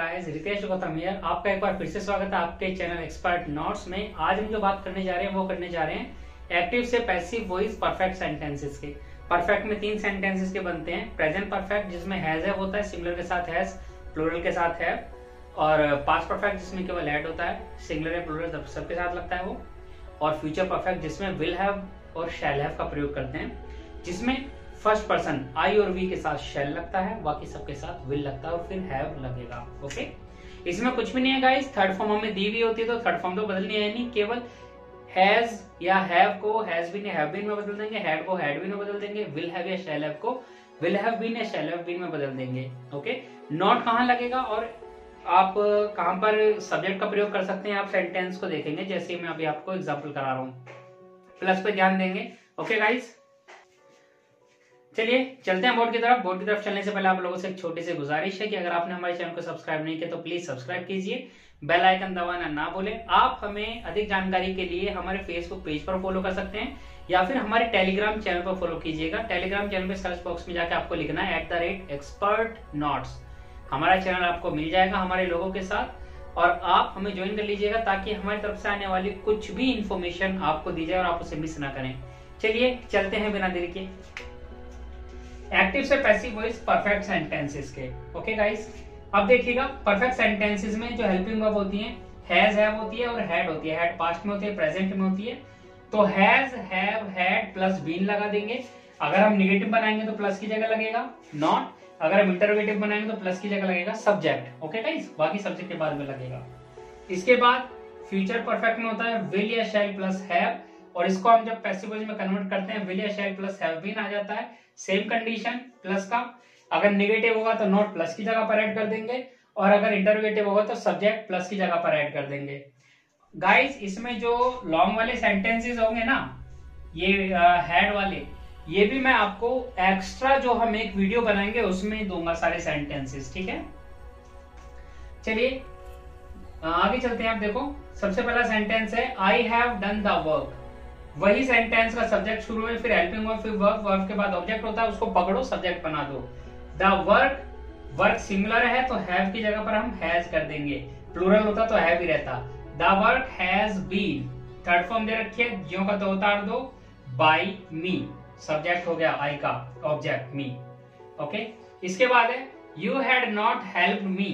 Guys Ritesh Gautam here आपका एक बार फिर से स्वागत है आपके चैनल एक्सपर्ट नोट्स में। आज हम जो बात करने जा रहे हैं, वो करने जा रहे हैं एक्टिव से पैसिव वॉइस परफेक्ट सेंटेंसेस के। परफेक्ट में तीन सेंटेंसेस के बनते हैं। प्रेजेंट परफेक्ट जिसमें हैज़ है, होता है। सिंगुलर के साथ हैज़ प्लूरल के साथ है और पास्ट परफेक्ट जिसमें केवल एड होता है। सिंगुलर या प्लूरल सबके साथ लगता है वो। और फ्यूचर परफेक्ट जिसमें विल हैव और शैल हैव का प्रयोग करते हैं। जिसमें फ़र्स्ट पर्सन आई और वी के साथ शेल लगता है, बाकी सबके साथ विल लगता है और फिर हैव लगेगा ओके इसमें कुछ भी नहीं है गाइस थर्ड फॉर्म हमें दी हुई होती है तो थर्ड फॉर्म तो बदलनी है नहीं, केवल हैज़ या हैव को हैज़ बीन या हैव बीन में बदल देंगे हैड को हैड बीन में बदल देंगे विल हैव या शैल हैव को विल हैव बीन या शैल हैव बीन में बदल देंगे ओके नॉट कहाँ लगेगा और आप कहाँ पर सब्जेक्ट का प्रयोग कर सकते हैं, आप सेंटेंस को देखेंगे, जैसे मैं अभी आपको एग्जांपल करा रहा हूँ। प्लस पे ध्यान देंगे ओके गाइस चलिए, चलते हैं बोर्ड की तरफ़। बोर्ड की तरफ़ चलने से पहले आप लोगों से एक छोटी सी गुजारिश है कि अगर आपने हमारे चैनल को सब्सक्राइब नहीं किया तो प्लीज़ सब्सक्राइब कीजिए। बेल आइकन दबाना ना बोले आप हमें अधिक जानकारी के लिए हमारे फेसबुक पेज पर फॉलो कर सकते हैं, या फिर हमारे टेलीग्राम चैनल पर फॉलो कीजिएगा। टेलीग्राम चैनल पे सर्च बॉक्स में जाकर आपको लिखना है at the rate expert notes हमारा चैनल आपको मिल जाएगा हमारे लोगों के साथ, और आप हमें ज्वाइन कर लीजिएगा ताकि हमारी तरफ़ से आने वाली कुछ भी इंफॉर्मेशन आपको दी जाए और आप उसे मिस ना करें। चलिए, चलते हैं बिना देर के। एक्टिव से पैसिव वॉइस परफेक्ट सेंटेंसेस के। ओके गाइस अब देखिएगा परफेक्ट सेंटेंसेस में जो हेल्पिंग वर्ब होती है हैज़ हैव होती है और हैड होती है। हैड पास्ट में होती है प्रेजेंट में होती है। तो has have had plus been लगा देंगे। अगर हम निगेटिव बनाएँगे तो प्लस की जगह लगेगा। नॉट अगर हम इंटरोगेटिव बनाएँगे तो प्लस की जगह लगेगा। सब्जेक्ट ओके गाइस बाकी सब्जेक्ट के बाद में लगेगा। इसके बाद फ्यूचर परफेक्ट में होता है। विल या शैल प्लस हैव और इसको हम जब पैसिव में कन्वर्ट करते हैं विल या शैल प्लस हैव बीन आ जाता है। सेम कंडीशन प्लस का। अगर निगेटिव होगा तो नॉट प्लस की जगह पर ऐड कर देंगे। और अगर इंटरोगेटिव होगा तो सब्जेक्ट प्लस की जगह पर ऐड कर देंगे। गाइस इसमें जो लॉन्ग वाले सेंटेंसेस होंगे ना, ये हेड वाले, ये भी मैं आपको एक्स्ट्रा जो हम एक वीडियो बनाएँगे, उसमें दूँगा सारे सेंटेंसेस ठीक है? चलिए आगे चलते हैं आप देखो। सबसे पहला सेंटेंस है I have done the work वही सेंटेंस का सब्जेक्ट शुरू में फिर हेल्पिंग वर्ब फिर वर्ब वर्ब के बाद ऑब्जेक्ट होता है, उसको पकड़ो सब्जेक्ट बना दो। द वर्क वर्क सिमिलर है तो हैव की जगह पर हम हैज़ कर देंगे। प्लूरल होता तो हैव ही रहता। The work has been third form दे रखिए ज्यो का तो उतार दो बाई मी सब्जेक्ट हो गया आई का ऑब्जेक्ट मी ओके इसके बाद है you had not help me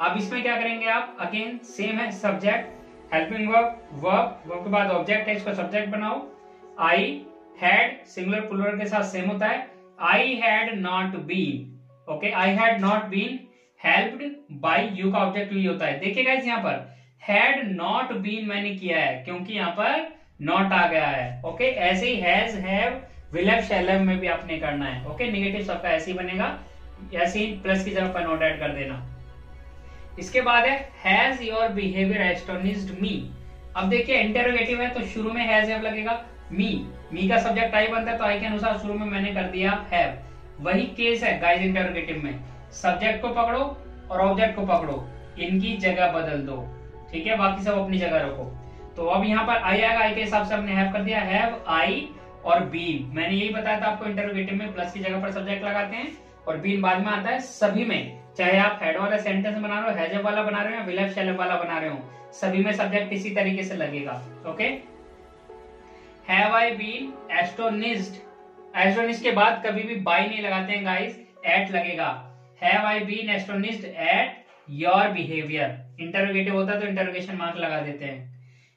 अब इसमें क्या करेंगे आप? अगेन सेम है subject helping verb verb verb के बाद ऑब्जेक्ट है, इसको सब्जेक्ट बनाओ। आई हैड सिंगुलर प्लूरल के साथ सेम होता है। I had not been okay I had not been helped by you का ऑब्जेक्ट भी होता है। देखिए गाइस यहाँ पर हैड नॉट बीन मैंने किया है, क्योंकि यहाँ पर नॉट आ गया है ओके okay? ऐसे ही has have will have shall have में भी आपने करना है ओके नेगेटिव सबका ऐसे ही बनेगा। ऐसे ही प्लस की जगह पर नॉट ऐड कर देना। इसके बाद है has your behaviour astonished me अब देखिए इंटेरोगेटिव है तो शुरू में हैज़ हैव लगेगा। मी मी का सब्जेक्ट आई बनता है तो आई के अनुसार शुरू में मैंने कर दिया हैव वही केस है गाइस इंटेरोगेटिव में। सब्जेक्ट को पकड़ो और ऑब्जेक्ट को पकड़ो। इनकी जगह बदल दो। ठीक है, बाकी सब अपनी जगह रखो। तो अब यहाँ पर आई आएगा आई के हिसाब से हमने हैव कर दिया। हैव आई और बीन मैंने यही बताया था आपको इंटरोगेटिव में प्लस की जगह पर सब्जेक्ट लगाते हैं। और बीन बाद में आता है सभी में। चाहे आप हेड वाला सेंटेंस बना रहे हो हैजअप वाला बना रहे हो विल हैव वाला बना रहे हो, सभी में सब्जेक्ट इसी तरीके से लगेगा okay have I been astonished astonished के बाद कभी भी बाई नहीं लगाते हैं गाइस एट लगेगा। Have I been astonished at your behaviour interrogative होता तो इंटरोगेशन मार्क लगा देते हैं।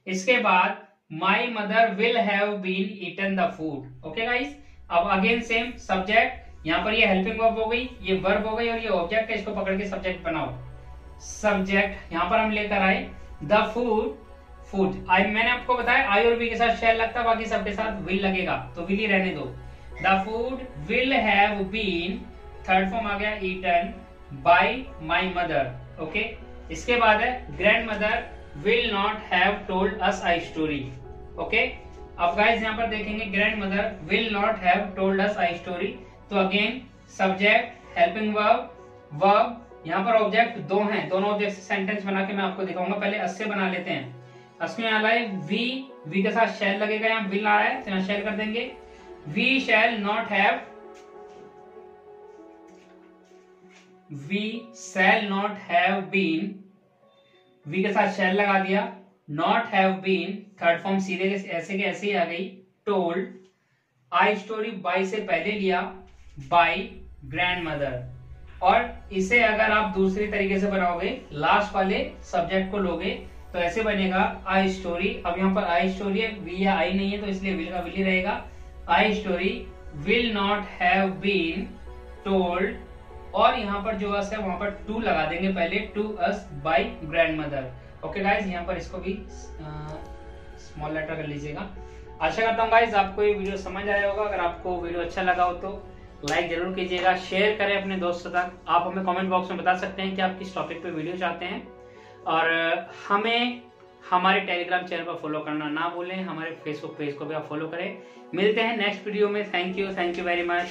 इसके बाद my mother will have been eaten the food okay guys अब अगेन सेम सब्जेक्ट यहाँ पर ये हेल्पिंग वर्ब हो गई, ये वर्ब हो गई और ये ऑब्जेक्ट है, इसको पकड़ के सब्जेक्ट बनाओ। सब्जेक्ट यहाँ पर हम लेकर आए द फ़ूड फ़ूड आई मैंने आपको बताया आई और बी के साथ शेल लगता, बाकी सबके साथ विल लगेगा तो विल ही रहने दो। The food will have been third form आ गया eaten by my mother okay इसके बाद है grand mother will not have told us I story okay अब गाइस यहाँ पर देखेंगे grand mother will not have told us I story तो again subject helping verb verb यहाँ पर ऑब्जेक्ट दो हैं, दोनों ऑब्जेक्ट सेंटेंस बना के मैं आपको दिखाऊँगा, पहले अस्से बना लेते हैं। अस्में आ रहा है वी वी के साथ शैल लगेगा, यहाँ विल आ रहा है तो यहाँ शैल कर देंगे। We shall not have we shall not have been we के साथ शेल लगा दिया not have been third form सीधे ऐसे के ऐसे ही आ गई टोल्ड आई स्टोरी बाई से पहले लिया बाई ग्रैंड मदर और इसे अगर आप दूसरी तरीके से बनाओगे लास्ट वाले सब्जेक्ट को लोगे तो ऐसे बनेगा आई स्टोरी अब यहाँ पर आई स्टोरी है वी या आई नहीं है तो इसलिए विल का विल ही रहेगा। I story will not have been told और यहाँ पर जो अस है, वहाँ पर टू लगा देंगे पहले to us by grand mother okay guys यहाँ पर इसको भी स्मॉल लेटर कर लीजिएगा। आशा करता हूँ गाइज़ आपको ये वीडियो समझ आया होगा। अगर आपको वीडियो अच्छा लगा हो तो लाइक ज़रूर कीजिएगा शेयर करें अपने दोस्तों तक। आप हमें कमेंट बॉक्स में बता सकते हैं कि आप किस टॉपिक पे वीडियो चाहते हैं। और, हमें हमारे टेलीग्राम चैनल पर फॉलो करना ना भूलें। हमारे फेसबुक पेज को भी आप फॉलो करें। मिलते हैं नेक्स्ट वीडियो में। Thank you thank you very much